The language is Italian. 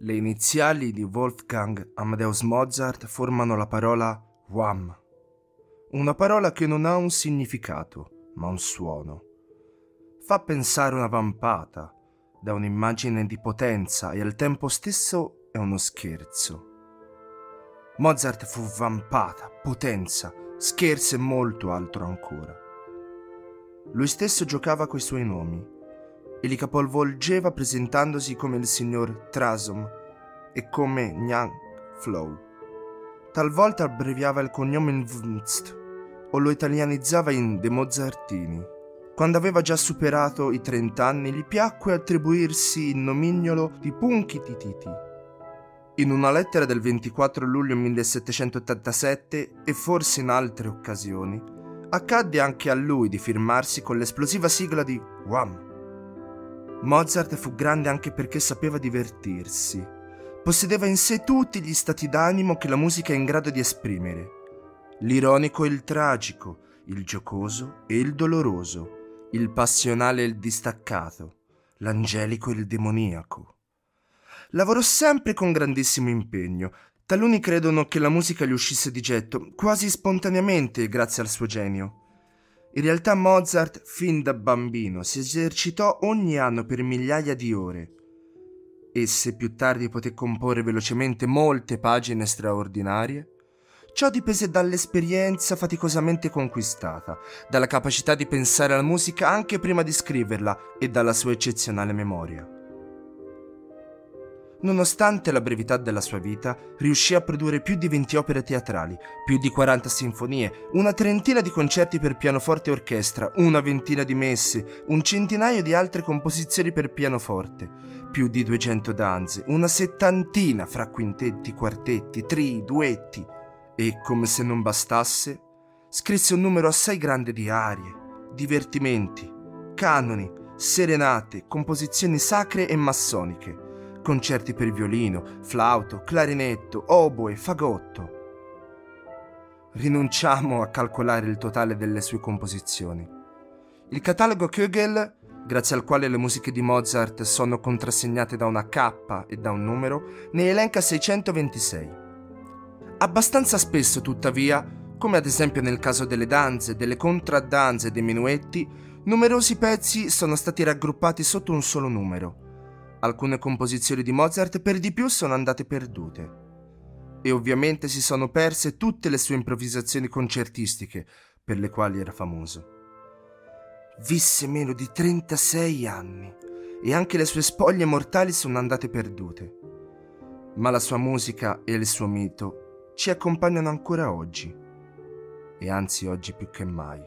Le iniziali di Wolfgang Amadeus Mozart formano la parola Wham, una parola che non ha un significato, ma un suono. Fa pensare una vampata, da un'immagine di potenza e al tempo stesso è uno scherzo. Mozart fu vampata, potenza, scherzo e molto altro ancora. Lui stesso giocava coi suoi nomi e li capovolgeva presentandosi come il signor Trasom e come Nyang Flow. Talvolta abbreviava il cognome in Vnst o lo italianizzava in De Mozartini. Quando aveva già superato i trent'anni, gli piacque attribuirsi il nomignolo di Punchi Tititi. In una lettera del 24 luglio 1787 e forse in altre occasioni, accadde anche a lui di firmarsi con l'esplosiva sigla di Wham! Mozart fu grande anche perché sapeva divertirsi. Possedeva in sé tutti gli stati d'animo che la musica è in grado di esprimere. L'ironico e il tragico, il giocoso e il doloroso, il passionale e il distaccato, l'angelico e il demoniaco. Lavorò sempre con grandissimo impegno. Taluni credono che la musica gli uscisse di getto, quasi spontaneamente grazie al suo genio. In realtà Mozart, fin da bambino, si esercitò ogni anno per migliaia di ore e se più tardi poté comporre velocemente molte pagine straordinarie, ciò dipese dall'esperienza faticosamente conquistata, dalla capacità di pensare alla musica anche prima di scriverla e dalla sua eccezionale memoria. Nonostante la brevità della sua vita, riuscì a produrre più di 20 opere teatrali, più di 40 sinfonie, una trentina di concerti per pianoforte e orchestra, una ventina di messe, un centinaio di altre composizioni per pianoforte, più di 200 danze, una settantina fra quintetti, quartetti, trii, duetti. E, come se non bastasse, scrisse un numero assai grande di arie, divertimenti, canoni, serenate, composizioni sacre e massoniche concerti per violino, flauto, clarinetto, oboe, fagotto. Rinunciamo a calcolare il totale delle sue composizioni. Il catalogo Kögel, grazie al quale le musiche di Mozart sono contrassegnate da una K e da un numero, ne elenca 626. Abbastanza spesso, tuttavia, come ad esempio nel caso delle danze, delle contraddanze e dei minuetti, numerosi pezzi sono stati raggruppati sotto un solo numero Alcune composizioni di Mozart per di più sono andate perdute. E ovviamente si sono perse tutte le sue improvvisazioni concertistiche per le quali era famoso. Visse meno di 36 anni e anche le sue spoglie mortali sono andate perdute. Ma la sua musica e il suo mito ci accompagnano ancora oggi, e anzi oggi più che mai.